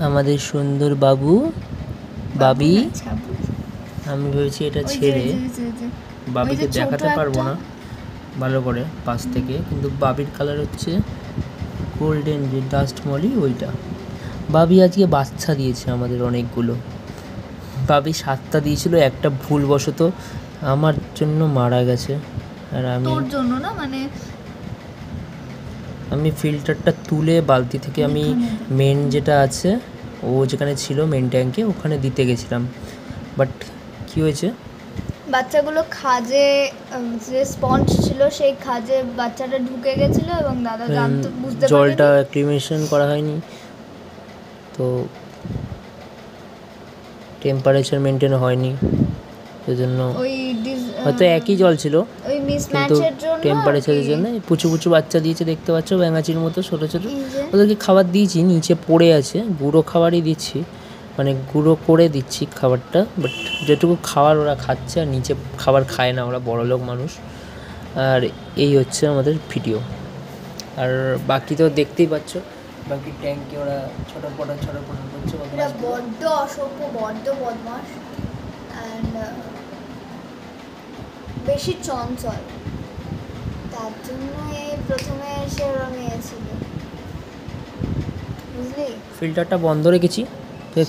আমাদের সুন্দর বাবু বাবি। আমি ভেবেছি এটা ছেড়ে। বাবিকে দেখাতে পারব না। ভালো করে পাশ থেকে কিন্তু বাবির কালার হচ্ছে গোল্ডেন যে ডাস্ট মলি ওইটা। বাবি আজকে বাচ্চা দিয়েছে আমাদের অনেকগুলো। বাবি সাতটা দিয়েছিল একটা ভুলবশত আমার জন্য মারা গেছে। আর আমি তোর জন্য না মানে আমি ফিল্টারটা তুলে বালতি থেকে আমি মেন যেটা আছে ও যেখানে ছিল মেন ট্যাঙ্কে ওখানে দিতে গেছিলাম। বাট কি হয়েছে? বাচ্চাগুলো খাজে যে স্পঞ্জ ছিল সেই খাজে বাচ্চাটা ঢুকে গেছিল এবং দাদা জানতো বুঝতে জলটা ক্রিমেশন করা হয়নি। তো টেম্পারেচার মেনটেন হয়নি। সেজন্য হয়তো একই জল ছিল কিন্তু টেম্পারেচারের জন্য পুচু পুচু বাচ্চা দিয়েছে দেখতে পাচ্ছ ব্যাঙাচির মতো ছোটো ছোটো। ওদেরকে খাবার দিয়েছি নিচে পড়ে আছে গুঁড়ো খাবারই দিচ্ছি। মানে গুঁড়ো করে দিচ্ছি খাবারটা বাট যেটুকু খাবার ওরা খাচ্ছে আর নিচে খাবার খায় না ওরা বড় লোক মানুষ। আর এই হচ্ছে আমাদের ভিডিও। আর বাকি তো দেখতেই পাচ্ছ বাকি ট্যাঙ্কে ওরা ছোটো পটা ছোটো পটা করছে বড্ড অসভ্য বড্ড বদমাস অ্যান্ড বেশি চঞ্চল। তার জন্য এই প্রথমে এসে ওরা নিয়েছিল। বুঝলি? ফিল্টারটা বন্ধ রেখেছি।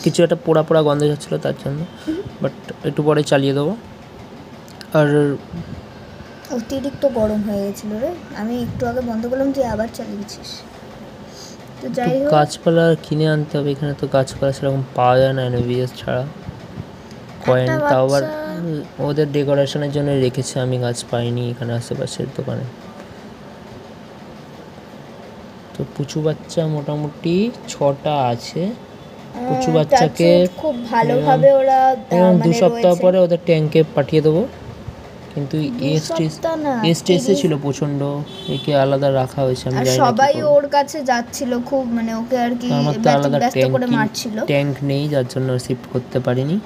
কিছু একটা পোড়া পোড়া গন্ধ যাচ্ছিল তার জন্য। বাট একটু পরে চালিয়ে দেবো। আর অতিরিক্ত গরম হয়ে গেছিল রে। আমি একটু আগে বন্ধ করলাম তুই আবার চালিয়ে চালিয়েছিস। তো যাই হোক। গাছপালা কিনে আনতে হবে। এখানে তো গাছপালা সেরকম পাওয়া যায় না এনভিএস ছাড়া। কয়েন তাও আবার ওদের ডেকোরেশনের জন্য রেখেছে আমি গাছ পাইনি এখানে আশেপাশের দোকানে। তো পুচু বাচ্চা মোটামুটি ছটা আছে। পুচু বাচ্চাকে খুব ভালোভাবে ওরা দু মানে সপ্তাহ পরে ওদের ট্যাঙ্কে পাঠিয়ে দেবো। কিন্তু দু এসটি সপ্তাহ না, এসটি তিরিশ- এসেছিল প্রচণ্ড একে আলাদা রাখা হয়েছে আমি জানি সবাই ওর কাছে যাচ্ছিল খুব মানে ওকে আর কি আমার তো আলাদা ট্যাঙ্ক নেই যার জন্য শিফট করতে পারিনি।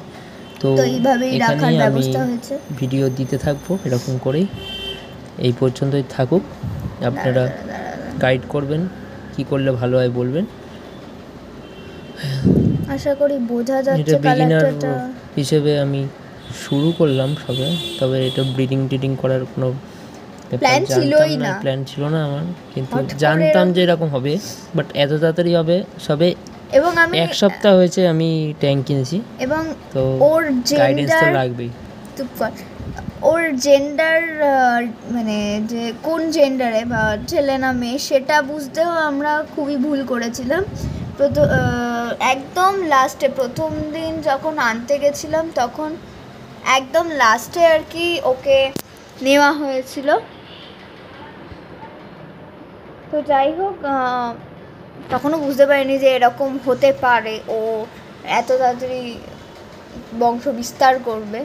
তো এইভাবেই রাখার আমি ব্যবস্থা হয়েছে। ভিডিও দিতে থাকব এরকম করেই। এই পর্যন্তই থাকুক। আপনারা গাইড করবেন কি করলে ভালো হয় বলবেন। আশা করি বোঝা এটা যাচ্ছে বিগিনার হিসেবে আমি শুরু করলাম সবে তবে এটা ব্রিডিং টিডিং করার কোনো Plan ছিলই না। প্ল্যান ছিল না আমার। কিন্তু জানতাম যে এরকম হবে বাট এত তাড়াতাড়ি হবে সবে এবং আমি এক সপ্তাহ হয়েছে আমি ট্যাঙ্ক কিনেছি। এবং ওর গাইডেন্স তো জেন্ডার লাগবেই। চুপ কর। ওর জেন্ডার মানে যে কোন জেন্ডারে বা ছেলে না মেয়ে সেটা বুঝতেও আমরা খুবই ভুল করেছিলাম। প্রথম একদম লাস্টে প্রথম দিন যখন আনতে গেছিলাম তখন একদম লাস্টে আর কি ওকে নেওয়া হয়েছিল। তো যাই হোক তখনও বুঝতে পারিনি যে এরকম হতে পারে ও এত তাড়াতাড়ি বংশ বিস্তার করবে।